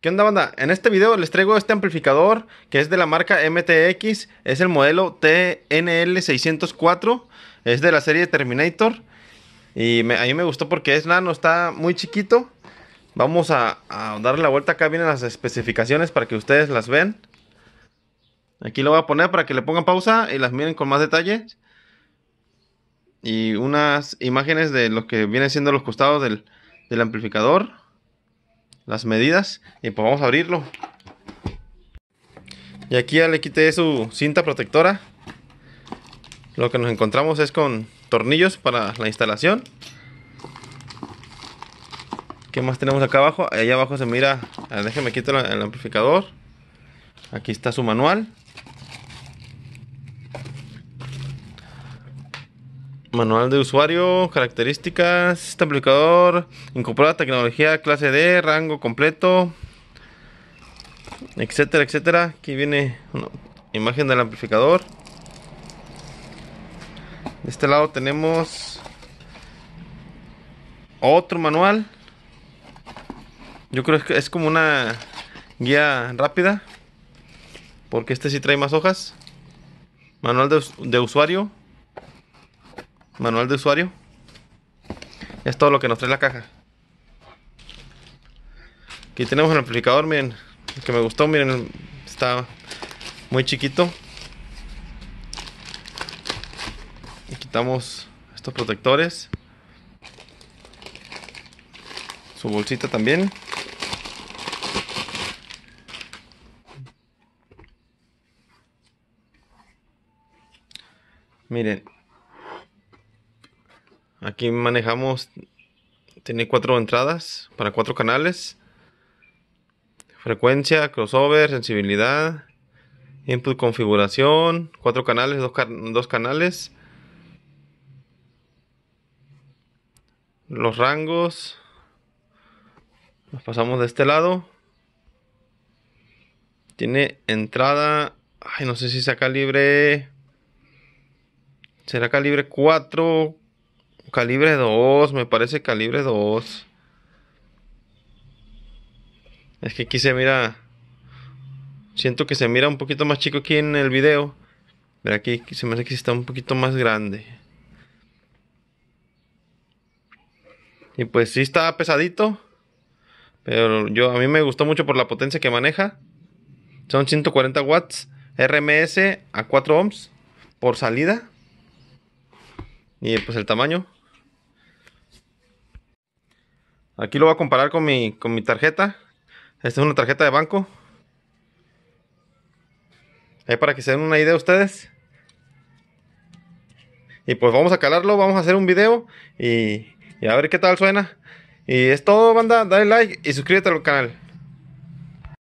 ¿Qué onda banda? En este video les traigo este amplificador que es de la marca MTX, es el modelo TNL604, es de la serie Terminator y a mí me gustó porque es nano, está muy chiquito. Vamos a, darle la vuelta, acá vienen las especificaciones para que ustedes las ven. Aquí lo voy a poner para que le pongan pausa y las miren con más detalle. Y unas imágenes de lo que vienen siendo los costados del amplificador las medidas y pues vamos a abrirlo. Y aquí ya le quité su cinta protectora. Lo que nos encontramos es con tornillos para la instalación. ¿Qué más tenemos acá abajo? Allá abajo se mira, déjenme quitar el amplificador. Aquí está su manual. Manual de usuario, características, este amplificador incorpora tecnología clase D, rango completo, etcétera, etcétera. Aquí viene una imagen del amplificador. De este lado tenemos otro manual. Yo creo que es como una guía rápida, porque este sí trae más hojas. Manual de, de usuario manual de usuario. Es todo lo que nos trae la caja. Aquí tenemos el amplificador, miren, el que me gustó, miren, está muy chiquito. Quitamos estos protectores. Su bolsita también. Miren, Aquí manejamos, tiene cuatro entradas para cuatro canales. Frecuencia, crossover, sensibilidad, input configuración, cuatro canales, dos, canales. Los rangos. Nos pasamos de este lado. Tiene entrada. Ay, no sé si sea calibre. Será calibre 4, Calibre 2, me parece calibre 2. Es que aquí se mira... Siento que se mira un poquito más chico aquí en el video. Pero aquí se me hace que está un poquito más grande. Y pues sí está pesadito. Pero yo a mí me gustó mucho por la potencia que maneja. Son 140 watts. RMS a 4 ohms por salida. Y pues el tamaño. Aquí lo voy a comparar con mi, con mi tarjeta. Esta es una tarjeta de banco. Ahí para que se den una idea ustedes. Y pues vamos a calarlo, vamos a hacer un video y, y a ver qué tal suena. Y es todo, banda. Dale like y suscríbete al canal.